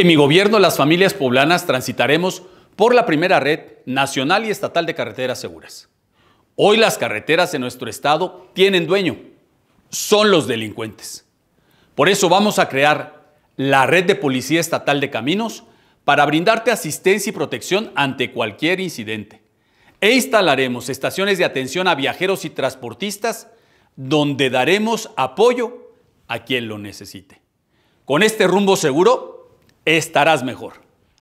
En mi gobierno, las familias poblanas transitaremos por la primera red nacional y estatal de carreteras seguras. Hoy las carreteras en nuestro estado tienen dueño, son los delincuentes. Por eso vamos a crear la red de Policía Estatal de Caminos para brindarte asistencia y protección ante cualquier incidente. E instalaremos estaciones de atención a viajeros y transportistas donde daremos apoyo a quien lo necesite. Con este rumbo seguro, estarás mejor.